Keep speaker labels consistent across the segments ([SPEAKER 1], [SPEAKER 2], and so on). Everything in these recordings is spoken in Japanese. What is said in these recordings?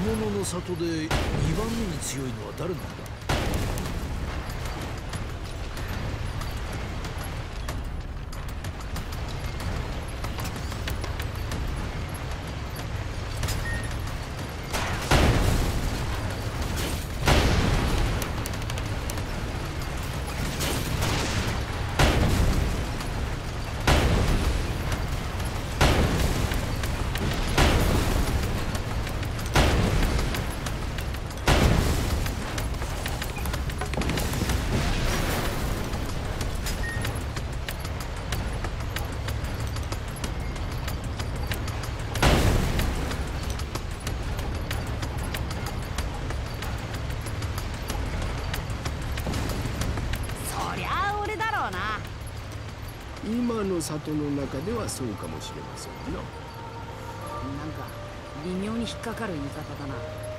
[SPEAKER 1] 物の里で2番目に強いのは誰なんだ？
[SPEAKER 2] 今の里の中ではそうかもしれませんな
[SPEAKER 3] なんか微妙に引っかかる言い方だな。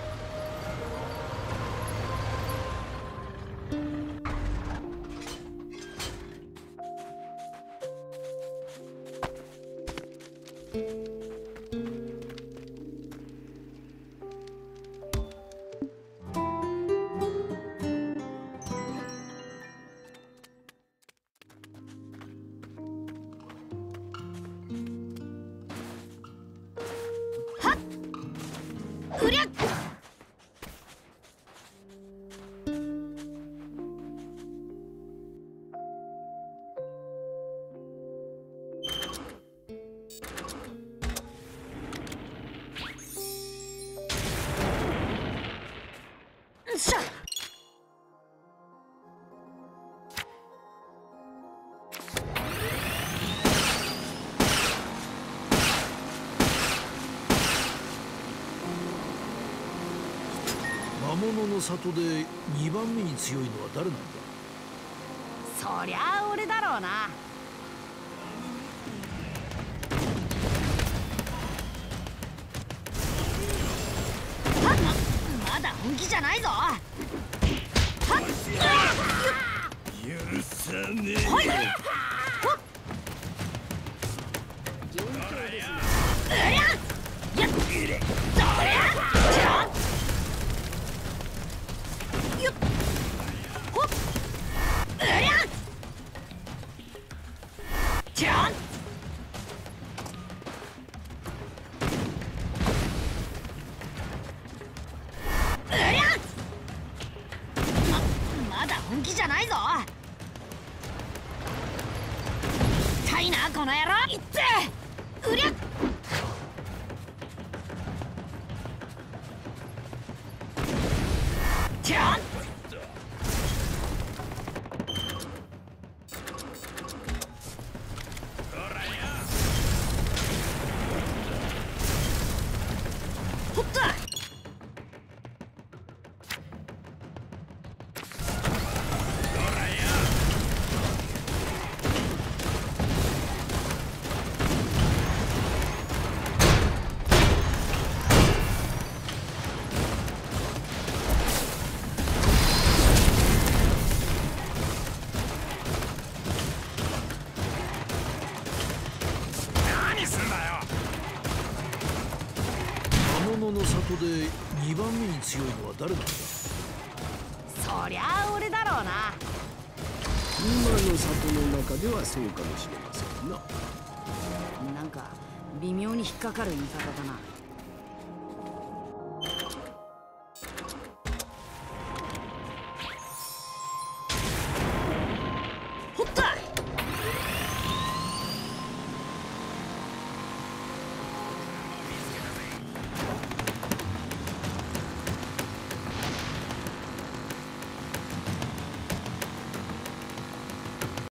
[SPEAKER 3] うりゃ
[SPEAKER 1] 物の里で2番目に強いのは誰なんだ？
[SPEAKER 3] そりゃあ俺だろうな。まだ本気じゃないぞ。はっ
[SPEAKER 4] 許さね
[SPEAKER 3] ほこの野郎。いってうりゃ
[SPEAKER 1] の里で2番目に強いのは誰なんだ？
[SPEAKER 3] そりゃあ俺だろうな。
[SPEAKER 2] 今の里の中ではそうかもしれませんな。
[SPEAKER 3] なんか微妙に引っかかる言い方だな